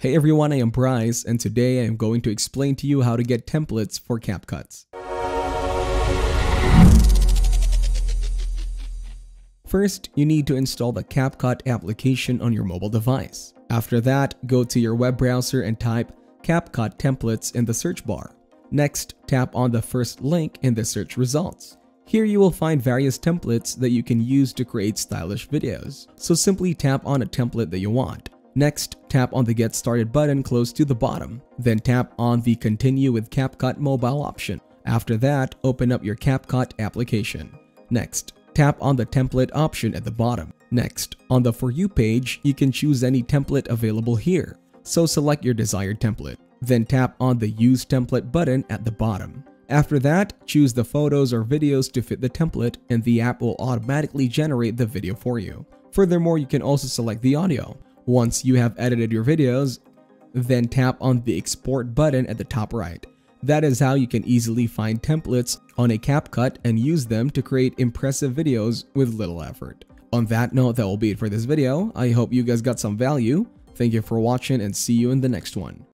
Hey everyone, I am Bryce and today I am going to explain to you how to get templates for CapCuts. First, you need to install the CapCut application on your mobile device. After that, go to your web browser and type CapCut templates in the search bar. Next, tap on the first link in the search results. Here you will find various templates that you can use to create stylish videos. So simply tap on a template that you want. Next, tap on the Get Started button close to the bottom. Then tap on the Continue with CapCut Mobile option. After that, open up your CapCut application. Next, tap on the Template option at the bottom. Next, on the For You page, you can choose any template available here. So select your desired template. Then tap on the Use Template button at the bottom. After that, choose the photos or videos to fit the template and the app will automatically generate the video for you. Furthermore, you can also select the audio. Once you have edited your videos, then tap on the export button at the top right. That is how you can easily find templates on a CapCut and use them to create impressive videos with little effort. On that note, that will be it for this video. I hope you guys got some value. Thank you for watching and see you in the next one.